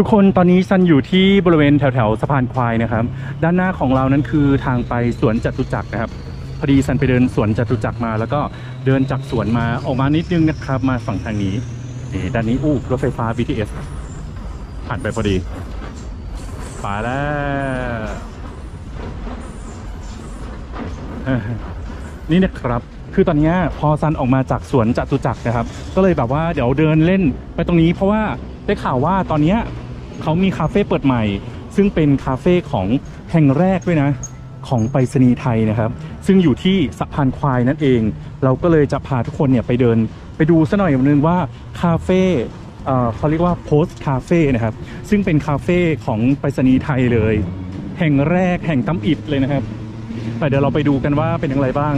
ทุกคนตอนนี้ซันอยู่ที่บริเวณแถวแถวๆสะพานควายนะครับ ด้านหน้าของเรานั้นคือทางไปสวนจตุจักรนะครับพอดีซันไปเดินสวนจตุจักรมา แล้วก็เดินจากสวนมาออกมานิดนึงนะครับ มาฝั่งทางนี้นี่ด้านนี้อู้รถไฟฟ้า BTS ผ่านไปพอดีไปแล้วนี่นะครับคือตอนนี้พอซันออกมาจากสวนจตุจักรนะครับ ก็เลยแบบว่าเดี๋ยวเดินเล่นไปตรงนี้เพราะว่าได้ข่าวว่าตอนนี้ เขามีคาเฟ่เปิดใหม่ ซึ่งเป็นคาเฟ่ของแห่งแรกด้วยนะ ของไปรษณีย์ไทยนะครับ ซึ่งอยู่ที่สะพานควายนั่นเอง เราก็เลยจะพาทุกคนเนี่ยไปเดินไปดูสักหน่อยนึงว่าคาเฟ่เขาเรียกว่า Post Cafe นะครับ ซึ่งเป็นคาเฟ่ของไปรษณีย์ไทยเลย แห่งแรกแห่งตำอิดเลยนะครับแต่เดี๋ยวเราไปดูกันว่าเป็นอย่างไรบ้าง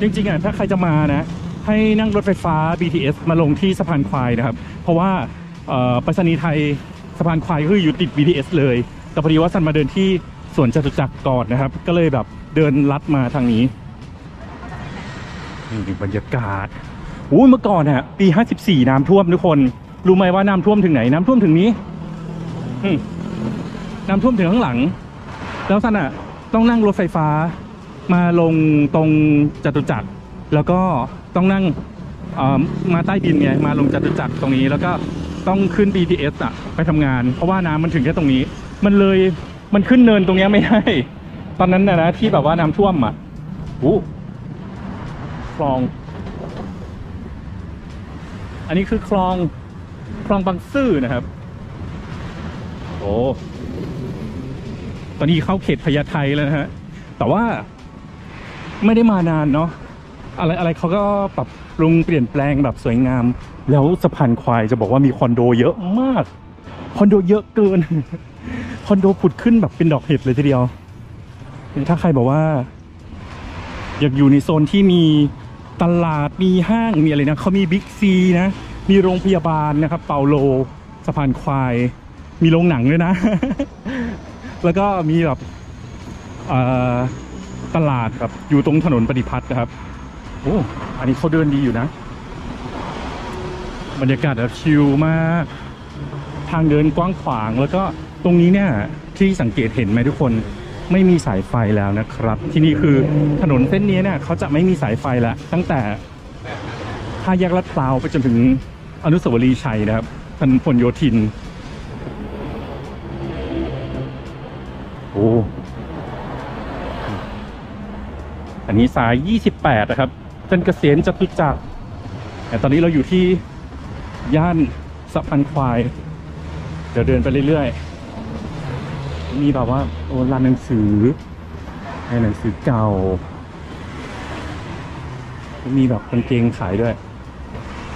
จริงๆอะถ้าใครจะมานะ ให้นั่งรถไฟฟ้า BTS มาลงที่สะพานควายนะครับ เพราะว่าเอ่อไปรษณีย์ไทยสะพานควายก็คืออยู่ติด BTS เลย แต่พอดีว่าสันมาเดินที่สวนจตุจักรก่อนนะครับ ก็เลยแบบเดินลัดมาทางนี้นี่บรรยากาศโอ้ยเมื่อก่อนฮะปี 54 น้ำท่วมทุกคน รู้ไหมว่าน้ำท่วมถึงไหน น้ำท่วมถึงนี้อืมน้ำท่วมถึงข้างหลัง แล้วสันอะต้องนั่งรถไฟฟ้ามาลงตรงจตุจักร แล้วก็ต้องนั่งมาใต้ดินไงมาลงจตุจักรตรงนี้ แล้วก็ต้องขึ้น BTS อะไปทำงาน เพราะว่าน้ำมันถึงแค่ตรงนี้ มันเลยมันขึ้นเนินตรงนี้ไม่ได้ ตอนนั้นนะนะที่แบบว่าน้ำท่วมอะโอ้คลอง อันนี้คือคลองคลองบางซื่อนะครับ โอ้ตอนนี้เข้าเขตพญาไทแล้วนะฮะแต่ว่าไม่ได้มานานเนาะ อะไรอะไรเขาก็ปรับปรุงเปลี่ยนแปลงแบบสวยงาม แล้วสะพานควายจะบอกว่ามีคอนโดเยอะมาก คอนโดเยอะเกิน คอนโดผุดขึ้นแบบเป็นดอกเห็ดเลยทีเดียว ถ้าใครบอกว่า อยากอยู่ในโซนที่มีตลาดมีห้างมีอะไรนะเขามีบิ๊กซีนะ มีโรงพยาบาลนะครับ เปาโลสะพานควาย มีโรงหนังด้วยนะ แล้วก็มีแบบตลาดครับอยู่ตรงถนนปฏิพัฒน์นะครับ โอ้อันนี้เขาเดินดีอยู่นะ บรรยากาศแบบชิลมาก ทางเดินกว้างขวางแล้วก็ตรงนี้เนี่ยที่สังเกตเห็นไหมทุกคนไม่มีสายไฟแล้วนะครับ ที่นี่คือถนนเส้นนี้เนี่ยเขาจะไม่มีสายไฟแล้วตั้งแต่ท่าแยกลาดพร้าวไปจนถึงอนุสาวรีย์ชัยนะครับถนนพลโยธินโอ้อันนี้สาย 28 นะครับ เป็นเกษมจตุจักรแต่ตอนนี้เราอยู่ที่ย่านสะพานควาย เดี๋ยวเดินไปเรื่อยๆ มีแบบว่าโอ้ร้านหนังสือให้หนังสือเก่า มีแบบกางเกงขายด้วย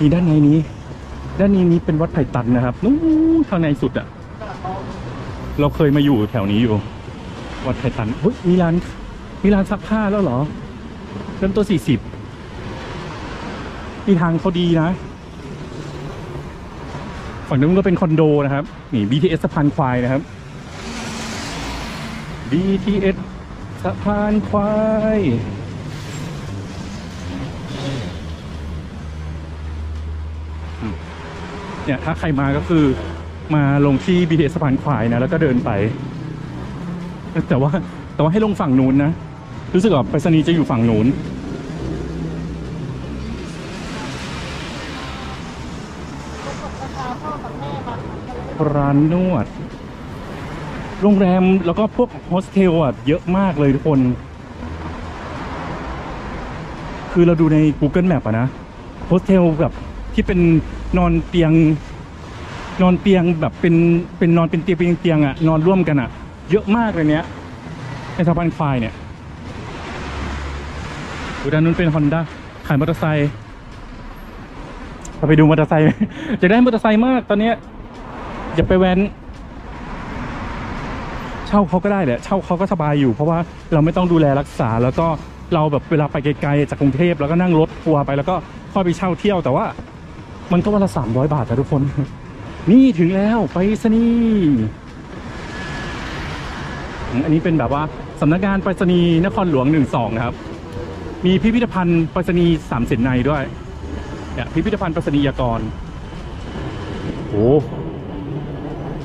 มีด้านในนี้ ด้านนี้นี้เป็นวัดไผ่ตันนะครับนู้นทางในสุดอะเราเคยมาอยู่แถวนี้อยู่ วัดไผ่ตันเฮ้ยมีร้านมีร้านซักผ้าแล้วเหรอเริ่มต้นสี่สิบ นี่ทางเขาดีนะ ฝั่งนู้นก็เป็นคอนโดนะครับ นี่ BTS สะพานควายนะครับ BTS สะพานควายเนี่ยถ้าใครมาก็คือมาลงที่ BTS สะพานควายนะ แล้วก็เดินไป แต่ว่าแต่ว่าให้ลงฝั่งนู้นนะ รู้สึกว่าไปรษณีย์จะอยู่ฝั่งนู้น ร้านนวด โรงแรมแล้วก็พวกโฮสเทลอะเยอะมากเลยทุกคน คือเราดูใน Google Map อะนะโฮสเทลแบบที่เป็นนอนเตียง นอนเตียงแบบเป็นเป็นนอนเป็นเตียงเป็นเตียงอะนอนร่วมกันอะเยอะมากเลยเนี้ยในสะพานควายเนี่ยดูด้านนู้นเป็นฮอนด้าขายมอเตอร์ไซค์เราไปดูมอเตอร์ไซค์จะได้มอเตอร์ไซค์มากตอนเนี้ย อย่าไปแว้น เช่าเขาก็ได้แหละเช่าเขาก็สบายอยู่เพราะว่าเราไม่ต้องดูแลรักษา แล้วก็เราแบบเวลาไปไกลๆจากกรุงเทพแล้วก็นั่งรถทัวร์ไปแล้วก็ค่อยไปเช่าเที่ยวแต่ว่า มันก็วันละสามร้อยบาทนะทุกคน นี่ถึงแล้วไปสนีอันนี้เป็นแบบว่าสำนักงานไปรษณีย์นครหลวงหนึ่งสองครับ มีพิพิธภัณฑ์ไปรษณีย์สามเสนในด้วยเนี่ยพิพิธภัณฑ์ประษณียกรโอ้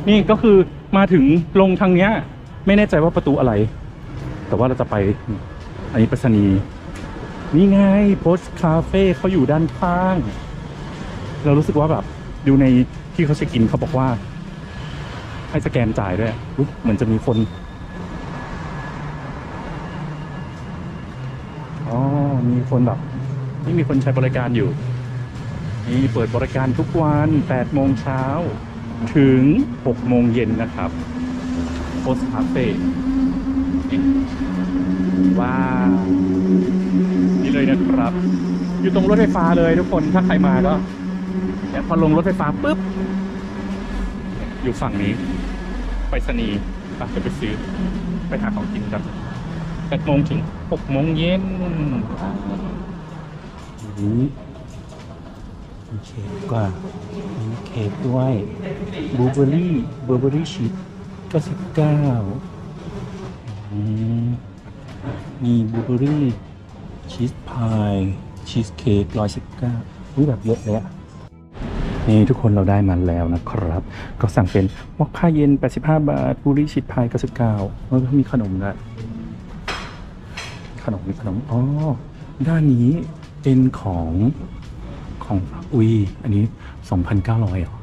นี่ก็คือมาถึงลงทางเนี้ย ไม่แน่ใจว่าประตูอะไร แต่ว่าเราจะไป อันนี้ปรษณีย์นี่ไงโพสคาเฟ่เขาอยู่ด้านข้าง เรารู้สึกว่าแบบดูในที่เขาเช็คอินเขาบอกว่า ให้สแกนจ่ายด้วยอุ๊ยเหมือนจะมีคนอ๋อมีคนแบบนี่มีคนใช้บริการอยู่ นี่เปิดบริการทุกวัน8โมงเช้า ถึง 6 โมงเย็นนะครับโพสคาเฟ่ว้าวนี่เลยนะครับ อยู่ตรงรถไฟฟ้าเลยทุกคนถ้าใครมาก็เนี่พอลงรถไฟฟ้าปุ๊บ อยู่ฝั่งนี้ ไปสนีไปจะไปซื้อ ไปหาของกินกัน8โมงถึง 6 โมงเย็นนี่ มีเค้กกว่ามีเค้กด้วยบลูเบอร์รี่เบอร์เบอรี่ชีสร้อยสิบเก้ามีบลูเบอร์รี่ชีสพายชีสเค้กร้อยสิบเก้าอุ้ยแบบเยอะเลยอะนี่ทุกคนเราได้มาแล้วนะครับ ก็สั่งเป็นมอคค่าเย็น 85 บาทบลูเบอร์รี่ชีสพาย99แล้วก็มีขนมด้วยขนมมีขนมอ๋อด้านนี้เป็นของ ของอุยอันนี้ 2,900เหรอ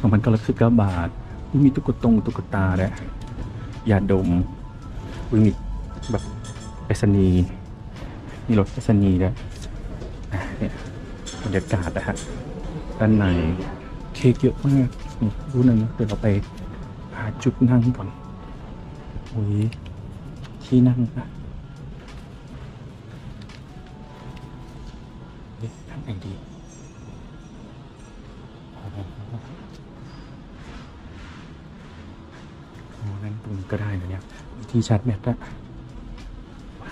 299 2,919 บาทอุ๊ยมีตุ๊กตงตุ๊กตาด้วยยาดมอุ้ยมีแบบไปรษณีย์มีรถไปรษณีย์ด้วยอะเนี่ยบรรยากาศนะฮะด้านในเค้กเยอะมากรู้นึ่งนะเดี๋ยวเราไปหาจุดนั่งก่อนโอ้ยที่นั่งนะ อ๊ะทำไงดีอ๋อนั่งตรงนี้ก็ได้นะเนี่ย ที่ชาร์จแบตอะว้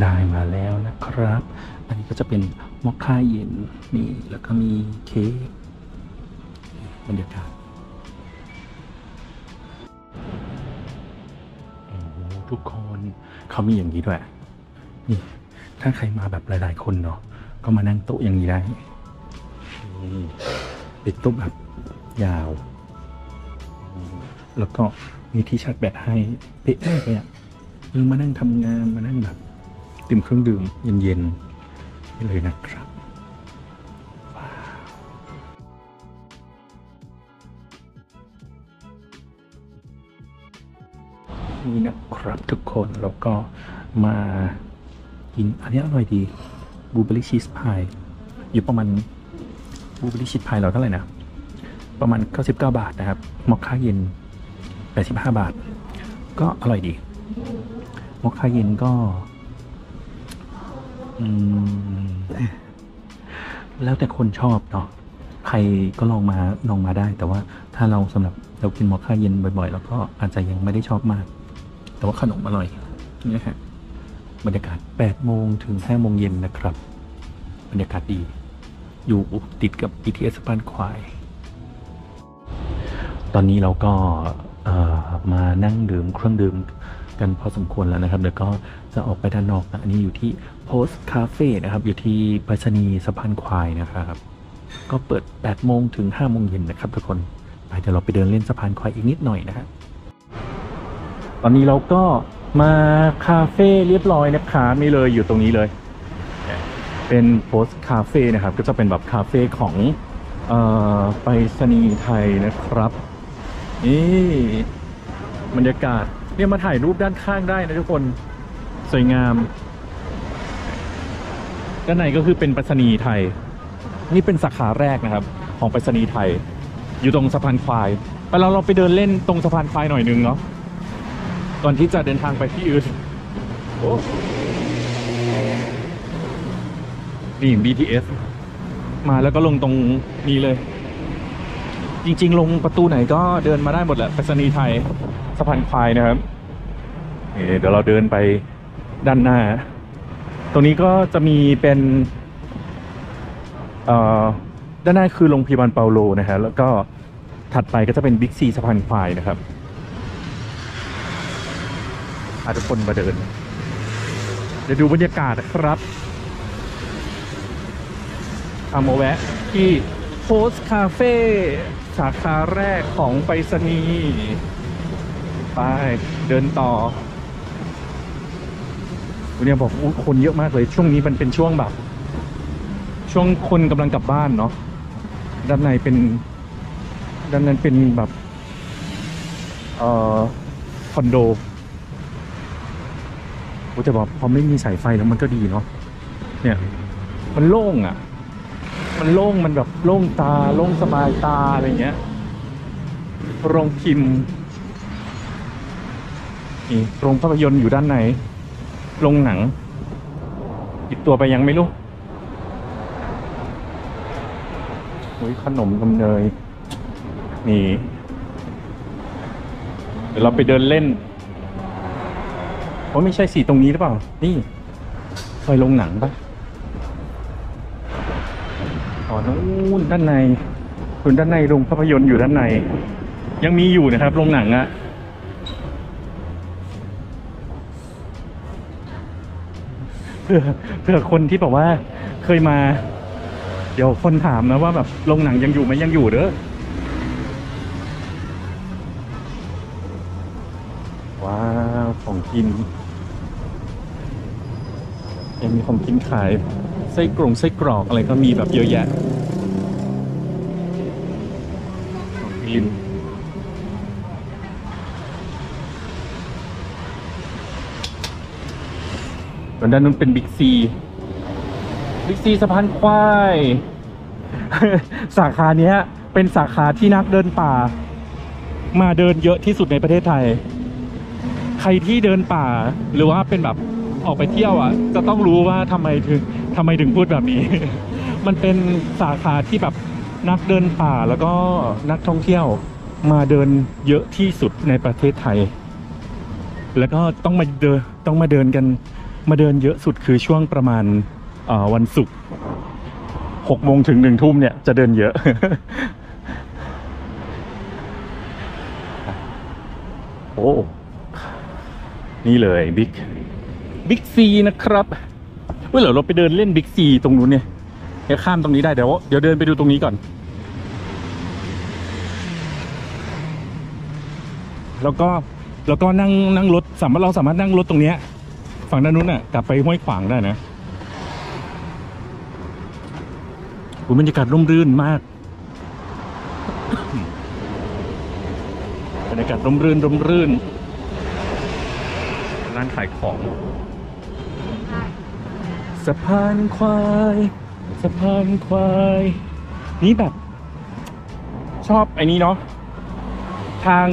ได้มาแล้วนะครับ อันนี้ก็จะเป็น มอคค่าเย็นนี่แล้วก็มีเค้กบรรยากาศโอ้ทุกคนเขามีอย่างนี้ด้วย นี่ ถ้าใครมาแบบหลาย ๆ คนเนาะก็มานั่งโต๊ะอย่างนี้ได้นี่เป็นโต๊ะแบบยาว แล้วก็มีที่ชาร์จแบตให้เป๊ะมากเลยอะเออมานั่งทำงานมานั่งแบบดื่มเครื่องดื่มเย็น ๆ เลยนะครับว้าวนี่นะครับทุกคนแล้วก็มากินอันนี้อร่อยดีบูเบอรี่ชีสพายอยู่ประมาณบูเบอรี่ชีสพายเราเท่าไหร่นะ ประมาณ 99 บาทนะครับมอคค่าเย็น 85 บาท ก็อร่อยดีมอคค่าเย็นก็ อืมแล้วแต่คนชอบเนาะใครก็ลองมาลองมาได้ แต่ว่าถ้าเราสำหรับเรากินมอคค่าเย็นบ่อยๆ แล้วก็อาจจะยังไม่ได้ชอบมาก แต่ว่าขนมอร่อยนี่ฮะบรรยากาศ8โมงถึง5โมงเย็นนะครับ บรรยากาศดี อยู่ติดกับ BTS สะพานควาย ตอนนี้เราก็ มานั่งดื่มเครื่องดื่มกันพอสมควรแล้วนะครับเดี๋ยวก็จะออกไปด้านนอกนะอันนี้อยู่ที่ Post Cafe นะครับ อยู่ที่ไปรษณีย์สะพานควายนะครับ ก็เปิด 8 โมงถึง 5 โมงเย็นนะครับทุกคนไปเดี๋ยวเราไปเดินเล่นสะพานควายอีกนิดหน่อยนะฮะตอนนี้เราก็มาคาเฟ่เรียบร้อยนะครับนี่เลยอยู่ตรงนี้เลย เป็นโพสคาเฟ่นะครับ ก็จะเป็นแบบคาเฟ่ของออไปรษณีย์ไทยนะครับ นี่บรรยากาศเนี่ยมาถ่ายรูปด้านข้างได้นะทุกคนสวยงาม ด้านในก็คือเป็นไปรษณีย์ไทย นี่เป็นสาขาแรกนะครับ ของไปรษณีย์ไทย อยู่ตรงสะพานควายไปเราเราไปเดินเล่นตรงสะพานควายหน่อยนึงเนาะก่อนที่จะเดินทางไปที่อื่นโอ้นี่ BTS มาแล้วก็ลงตรงนี้เลย จริง ๆ ลงประตูไหนก็เดินมาได้หมดแหละไปรษณีย์ไทยสะพานควายนะครับเดี๋ยวเราเดินไปด้านหน้า ตรงนี้ก็จะมีเป็นอ่อด้านหน้าคือโรงพยาบาลเปาโลนะฮะแล้วก็ถัดไปก็จะเป็นบิ๊กซีสะพานควายนะครับพาทุกคนมาเดิน เดี๋ยวดูบรรยากาศนะครับเอามาแวะที่โพสคาเฟ่ สาขาแรกของไปรษณีย์ไปเดินต่อวันนี้บอกอุ๊ยคนเยอะมากเลย ช่วงนี้มันเป็นช่วงแบบ ช่วงคนกำลังกลับบ้านเนาะด้านในเป็นด้านนั้นเป็นแบบเอ่อคอนโดอ้แต่บอกพอไม่มีสายไฟแล้วมันก็ดีเนาะเนี่ย มันโล่งอะ มันโล่งมันแบบโล่งตาโล่งสบายตาอะไรเงี้ยโรงพิมพ์นี่โรงภาพยนตร์อยู่ด้านในโรงหนังติดตัวไปยังไม่รู้โอ้ยขนมกำเนยนี่เดี๋ยวเราไปเดินเล่นว่าไม่ใช่สีตรงนี้หรือเปล่า นี่ซอยโรงหนังปะ นู้นด้านในส่วนด้านในโรงภาพยนตร์อยู่ด้านใน ยังมีอยู่นะครับโรงหนังอะเพื่อเพื่อคนที่แบบว่าเคยมา เดี๋ยวคนถามนะว่าแบบโรงหนังยังอยู่ไหมยังอยู่เด้อว้าวของกิน ยังมีของกินขายไส้กรงไส้กรอกอะไรก็มีแบบเยอะแยะของกิน ส่วนด้านนู้นเป็นบิ๊กซีบิ๊กซีสะพานควาย สาขาเนี้ย เป็นสาขาที่นักเดินป่า มาเดินเยอะที่สุดในประเทศไทย ใครที่เดินป่าหรือว่าเป็นแบบออกไปเที่ยวอะ จะต้องรู้ว่าทำไมถึงทำไมถึงพูดแบบนี้ มันเป็นสาขาที่แบบนักเดินป่าแล้วก็นักท่องเที่ยวมาเดินเยอะที่สุดในประเทศไทย แล้วก็ต้องมาเดินต้องมาเดินกัน มาเดินเยอะสุดคือช่วงประมาณวันศุกร์หกโมงถึงหนึ่งทุ่มเนี่ยจะเดินเยอะ โอ้ นี่เลยบิ๊กบิ๊กซีนะครับเว้ยเหรอเราไปเดินเล่นบิ๊กซีตรงนู้นเนี่ยเดี๋ยวข้ามตรงนี้ได้เดี๋ยวเดี๋ยวเดินไปดูตรงนี้ก่อน แล้วก็แล้วก็นั่งนั่งรถสามารถเราสามารถนั่งรถตรงเนี้ย ฝั่งด้านนู้นน่ะกลับไปห้วยขวางได้นะโอ้บรรยากาศร่มรื่นมากบรรยากาศร่มรื่นร่มรื่น ร้านขายของ สะพานควาย สะพานควาย นี่แบบ ชอบไอ้นี้เนาะ ทาง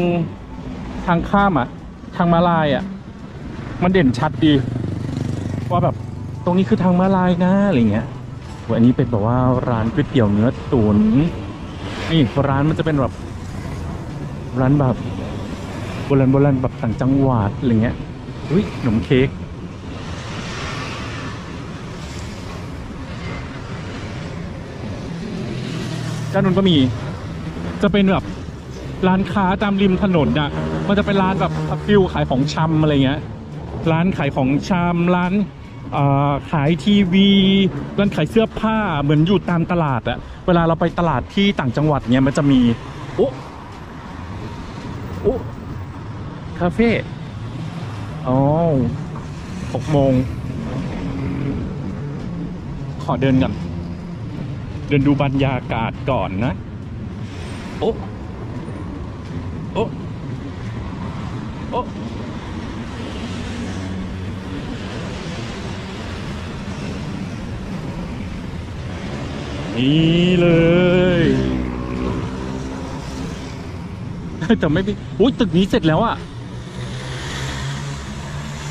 ทางข้ามอะทางมาลายอะ มันเด่นชัดดี ว่าแบบตรงนี้คือทางมาลายนะอะไรเงี้ยโหอันนี้เป็นแบบว่าร้านก๋วยเตี๋ยวเนื้อตุ๋นนี่ร้านมันจะเป็นแบบร้านแบบโบราณโบราณแบบต่างจังหวัดอะไรเงี้ยอุ้ยขนมเค้กด้านนู้นก็มี จะเป็นแบบร้านค้าตามริมถนนอะมันจะเป็นร้านแบบฟิลขายของชำอะไรเงี้ย ร้านขายของชำร้านขายทีวีร้านขายเสื้อผ้าเหมือนอยู่ตามตลาดอะเวลาเราไปตลาดที่ต่างจังหวัดเนี่ยมันจะมีโอ้โอ้คาเฟ่อ๋อหกโมง ขอเดินก่อนเดินดูบรรยากาศก่อนนะ โอ้โอ้โอ้ นี่เลยแต่ไม่มีอุ้ยตึกนี้เสร็จแล้วอะ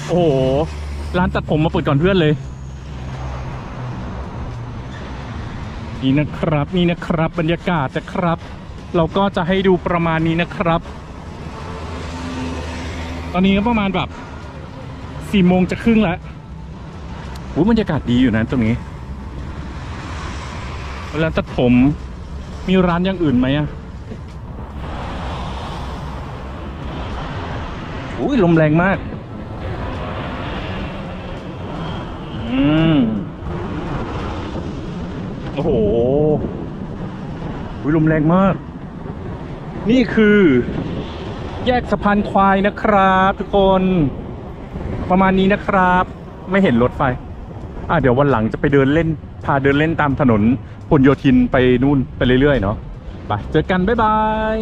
โอ้โหร้านตัดผมมาเปิดก่อนเพื่อนเลย นี่นะครับ นี่นะครับ บรรยากาศนะครับ เราก็จะให้ดูประมาณนี้นะครับ ตอนนี้ก็ประมาณแบบสี่โมงจะครึ่งแล้วโอ้ยบรรยากาศดีอยู่นะตรงนี้ ร้านตัดผมมีร้านอย่างอื่นไหมอะอุ้ยลมแรงมาก อืม โอ้โหอุ้ยลมแรงมาก นี่คือ แยกสะพานควายนะครับ ทุกคน ประมาณนี้นะครับ ไม่เห็นรถไฟ อะเดี๋ยววันหลังจะไปเดินเล่น พาเดินเล่นตามถนนพหลโยธินไปนู่นไปเรื่อยๆเนาะไปเจอกันบ๊ายบาย